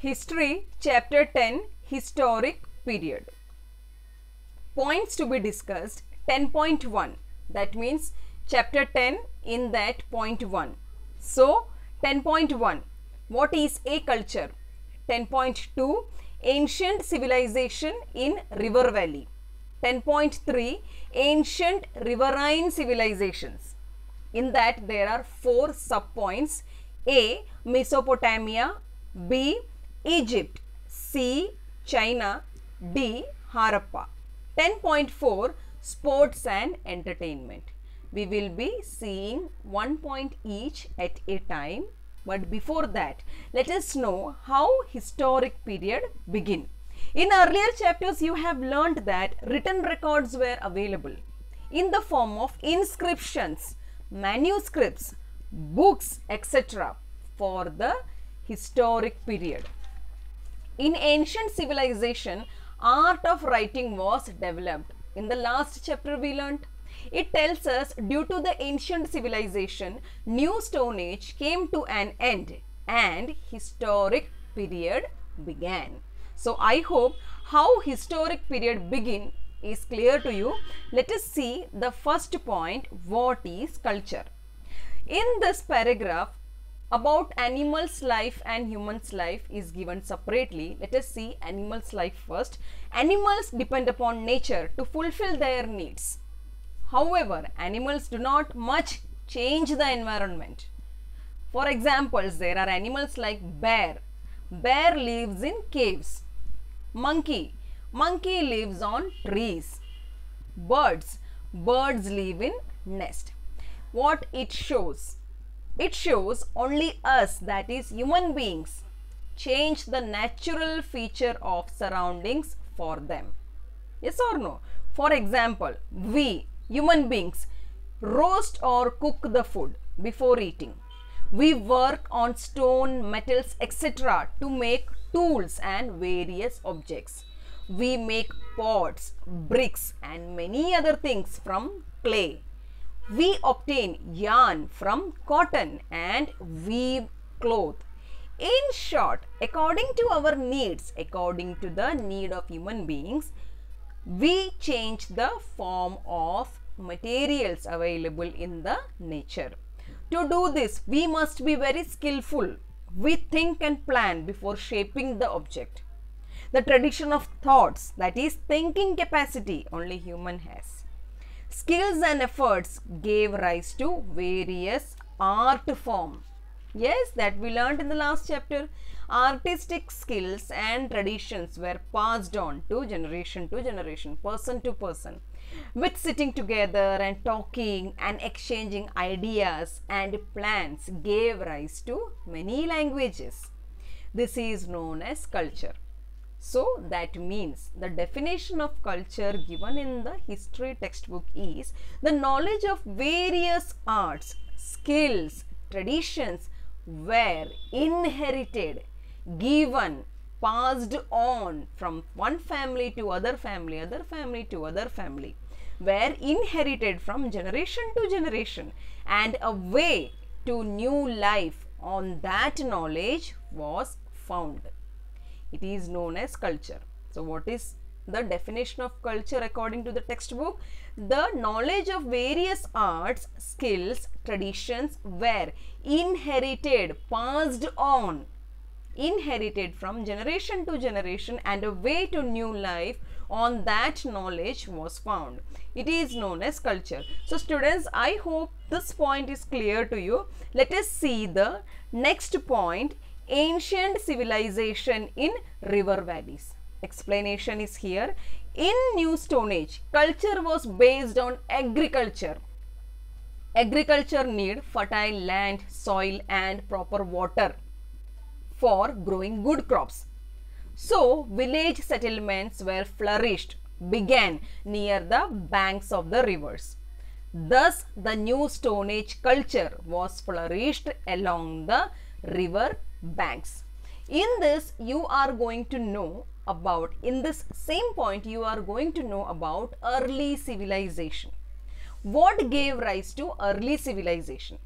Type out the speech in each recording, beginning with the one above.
History, Chapter 10 Historic Period. Points to be discussed 10.1 that means chapter 10 in that point 1. So 10.1 what is a culture? 10.2 ancient civilization in river valley. 10.3 ancient riverine civilizations. In that there are four subpoints A Mesopotamia, B Egypt, C China, D Harappa. 10.4 Sports and Entertainment. We will be seeing one point each at a time. But before that, let us know how historic period begin. In earlier chapters, you have learned that written records were available in the form of inscriptions, manuscripts, books, etc. for the historic period. In ancient civilization, art of writing was developed. In the last chapter we learnt. It tells us due to the ancient civilization, new stone age came to an end and historic period began. So I hope how historic period begin is clear to you. Let us see the first point what is culture. In this paragraph about animals life and humans life is given separately. Let us see animals life first. Animals depend upon nature to fulfill their needs. However, animals do not much change the environment. For examples, there are animals like bear. Bear lives in caves. Monkey. Monkey lives on trees. Birds. Birds live in nest. What it shows? It shows only us that is human beings change the natural feature of surroundings for them. Yes or no? For example, we human beings roast or cook the food before eating. We work on stone, metals, etc. to make tools and various objects. We make pots, bricks and many other things from clay. We obtain yarn from cotton and weave cloth. In short, according to our needs, according to the need of human beings, we change the form of materials available in the nature. To do this, we must be very skillful. We think and plan before shaping the object. The tradition of thoughts, that is thinking capacity, only human has. Skills and efforts gave rise to various art form. Yes, that we learned in the last chapter. Artistic skills and traditions were passed on to generation to generation, person to person with sitting together and talking and exchanging ideas and plans gave rise to many languages. This is known as culture. So that means the definition of culture given in the history textbook is the knowledge of various arts, skills, traditions were inherited, given, passed on from one family to other family, other family to other family, were inherited from generation to generation and a way to new life on that knowledge was found. It is known as culture. So, what is the definition of culture according to the textbook? The knowledge of various arts, skills, traditions were inherited, passed on inherited from generation to generation and a way to new life on that knowledge was found. It is known as culture. So students, I hope this point is clear to you. Let us see the next point, ancient civilization in river valleys. Explanation is here. In New Stone Age, culture was based on agriculture. Agriculture need fertile land, soil and proper water for growing good crops. So, village settlements were flourished, began near the banks of the rivers. Thus, the new Stone Age culture was flourished along the river banks. In this, you are going to know about, in this same point, you are going to know about early civilization. What gave rise to early civilization?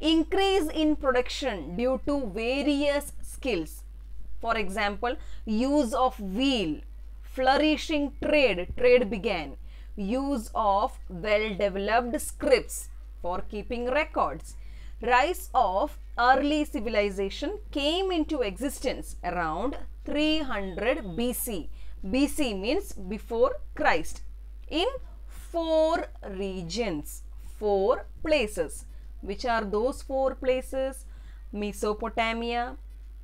Increase in production due to various skills For example, use of wheel, flourishing trade, trade began, use of well-developed scripts for keeping records. Rise of early civilization came into existence around 300 BC. BC means before Christ. In four regions, four places. Which are those four places? Mesopotamia,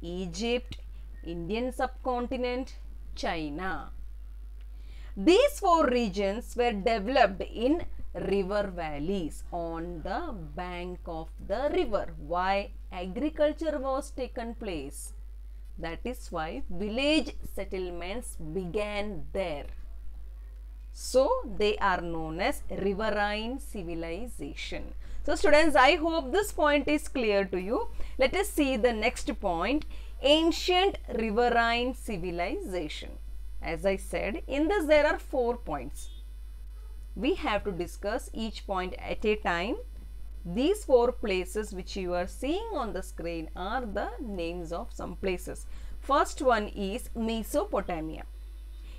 Egypt, Indian subcontinent, China. These four regions were developed in river valleys on the bank of the river. Why? Agriculture was taken place. That is why village settlements began there. So they are known as riverine civilization. So students, I hope this point is clear to you. Let us see the next point, ancient riverine civilization. As I said, in this there are four points. We have to discuss each point at a time. These four places which you are seeing on the screen are the names of some places. First one is Mesopotamia.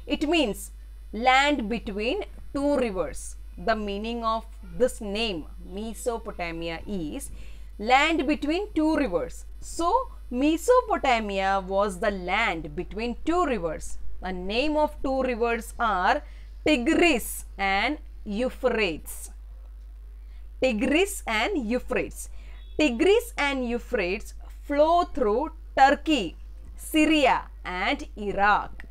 It means land between two rivers. The meaning of this name Mesopotamia is land between two rivers. So, Mesopotamia was the land between two rivers. The name of two rivers are Tigris and Euphrates. Tigris and Euphrates. Tigris and Euphrates flow through Turkey, Syria and Iraq.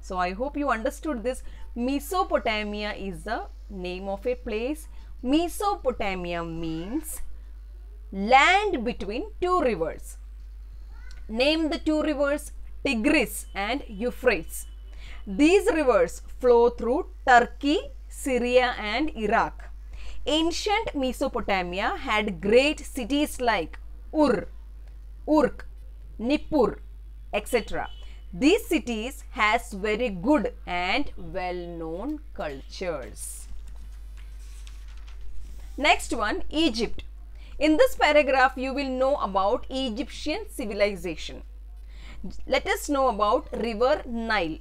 So I hope you understood this. Mesopotamia is the name of a place. Mesopotamia means land between two rivers. Name the two rivers Tigris and Euphrates. These rivers flow through Turkey, Syria and Iraq. Ancient Mesopotamia had great cities like Ur, Urk, Nippur, etc. These cities has very good and well-known cultures. Next one, Egypt. In this paragraph, you will know about Egyptian civilization. Let us know about River Nile.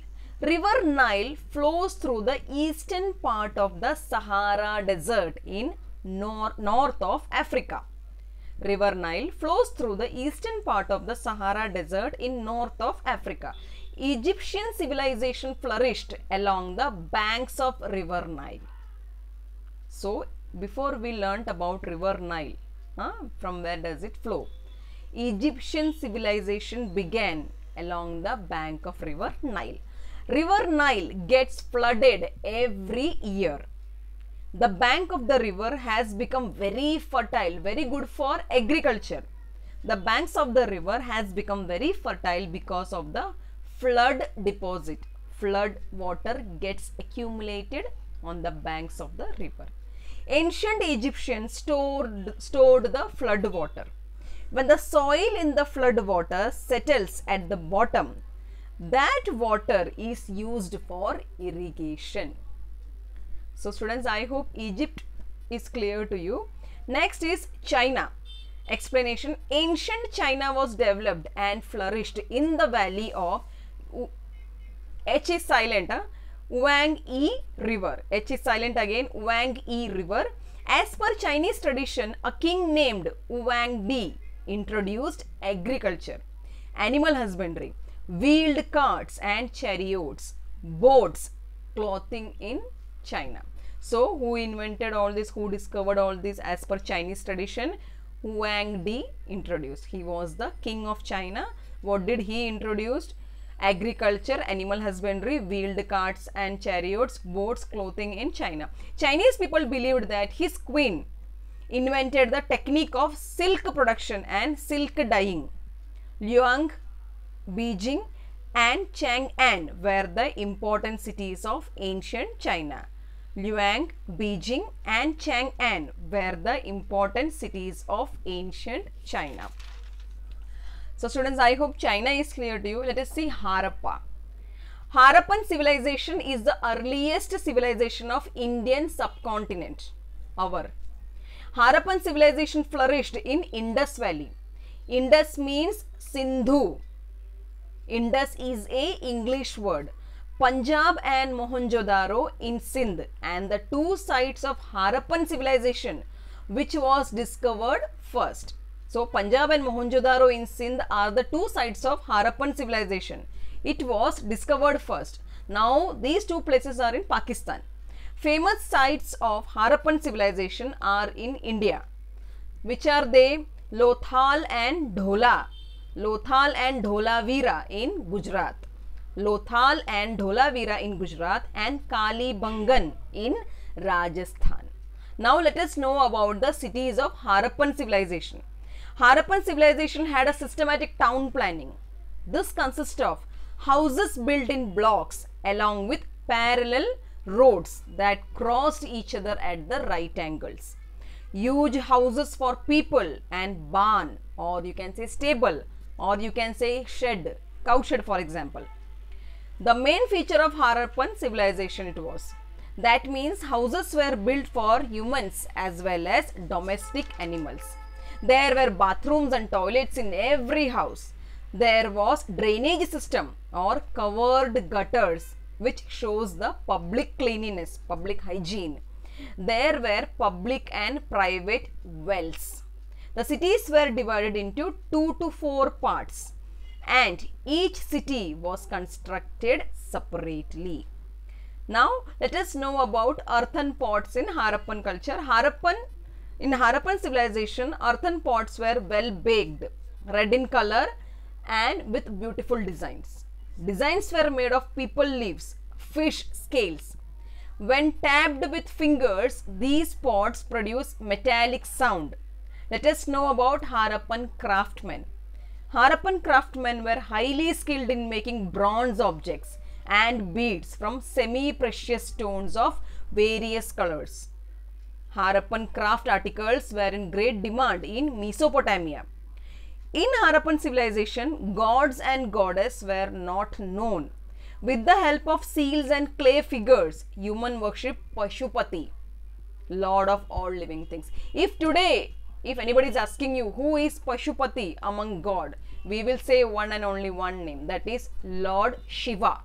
River Nile flows through the eastern part of the Sahara Desert in nor north of Africa. River Nile flows through the eastern part of the Sahara Desert in north of Africa. Egyptian civilization flourished along the banks of River Nile. So, before we learnt about River Nile, huh, from where does it flow? Egyptian civilization began along the bank of River Nile. River Nile gets flooded every year. The bank of the river has become very fertile, very good for agriculture. The banks of the river has become very fertile because of the flood deposit. Flood water gets accumulated on the banks of the river. Ancient Egyptians stored, stored the flood water. When the soil in the flood water settles at the bottom, that water is used for irrigation. So students, I hope Egypt is clear to you. Next is China. Explanation. Ancient China was developed and flourished in the valley of H is silent. Huh? Wang Yi River. H is silent again. Wang Yi River. As per Chinese tradition, a king named Wang Di introduced agriculture, animal husbandry, wheeled carts and chariots, boats, clothing in China. So, who invented all this, who discovered all this as per Chinese tradition? Wang Di introduced. He was the king of China. What did he introduce? Agriculture, animal husbandry, wheeled carts and chariots, boats, clothing in China. Chinese people believed that his queen invented the technique of silk production and silk dyeing. Liang, Beijing and Chang'an were the important cities of ancient China. Luang, Beijing and Chang'an were the important cities of ancient China. So students, I hope China is clear to you. Let us see Harappa. Harappan civilization is the earliest civilization of Indian subcontinent. Our Harappan civilization flourished in Indus Valley. Indus means Sindhu. Indus is a English word. Punjab and Mohenjo-daro in Sindh and the two sites of Harappan civilization which was discovered first. So Punjab and Mohenjo-daro in Sindh are the two sites of Harappan civilization. It was discovered first. Now these two places are in Pakistan. Famous sites of Harappan civilization are in India. Which are they? Lothal and Dhola. Lothal and Dholavira in Gujarat. Lothal and Dholavira in Gujarat and Kalibangan in Rajasthan. Now let us know about the cities of Harappan civilization. Harappan civilization had a systematic town planning. This consists of houses built in blocks along with parallel roads that crossed each other at the right angles. Huge houses for people and barn or you can say stable or you can say shed, cowshed for example. The main feature of Harappan civilization it was. That means houses were built for humans as well as domestic animals. There were bathrooms and toilets in every house. There was drainage system or covered gutters which shows the public cleanliness, public hygiene. There were public and private wells. The cities were divided into 2 to 4 parts and each city was constructed separately. Now let us know about earthen pots in Harappan culture. Harappan in Harappan civilization earthen pots were well baked, red in color and with beautiful designs. Designs were made of people leaves, fish scales. When tapped with fingers, these pots produce metallic sound. Let us know about Harappan craftsmen. Harappan craftsmen were highly skilled in making bronze objects and beads from semi-precious stones of various colors. Harappan craft articles were in great demand in Mesopotamia. In Harappan civilization, gods and goddesses were not known. With the help of seals and clay figures, human worship Pashupati, lord of all living things. If today, if anybody is asking you who is Pashupati among God, we will say one and only one name that is Lord Shiva.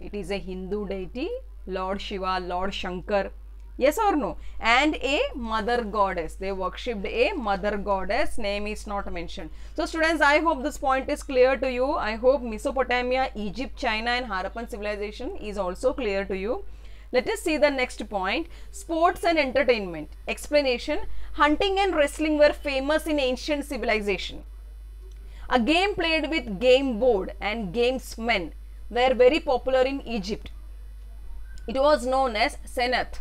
It is a Hindu deity, Lord Shiva, Lord Shankar. Yes or no? And a mother goddess. They worshipped a mother goddess. Name is not mentioned. So students, I hope this point is clear to you. I hope Mesopotamia, Egypt, China and Harappan civilization is also clear to you. Let us see the next point. Sports and entertainment. Explanation. Hunting and wrestling were famous in ancient civilization. A game played with game board and gamesmen were very popular in Egypt. It was known as Senet.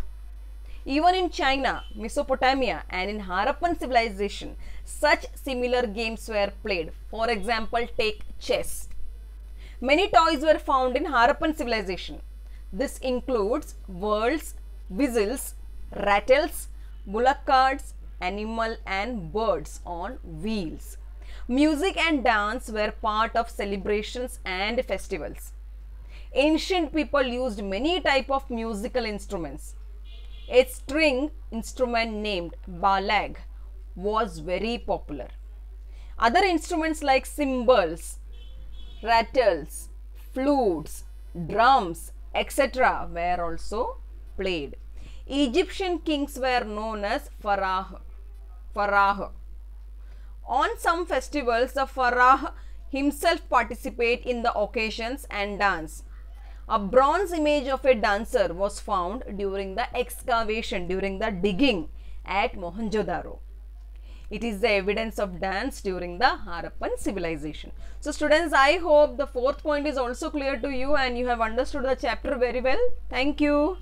Even in China, Mesopotamia and in Harappan civilization, such similar games were played. For example, take chess. Many toys were found in Harappan civilization. This includes whirls, whistles, rattles, bullock carts, animal and birds on wheels. Music and dance were part of celebrations and festivals. Ancient people used many type of musical instruments. A string instrument named balag was very popular. Other instruments like cymbals, rattles, flutes, drums, etc. were also played. Egyptian kings were known as Pharaoh. Pharaoh. On some festivals, the Pharaoh himself participate in the occasions and dance. A bronze image of a dancer was found during the excavation, during the digging at Mohenjo-daro. It is the evidence of dance during the Harappan civilization. So students, I hope the fourth point is also clear to you and you have understood the chapter very well. Thank you.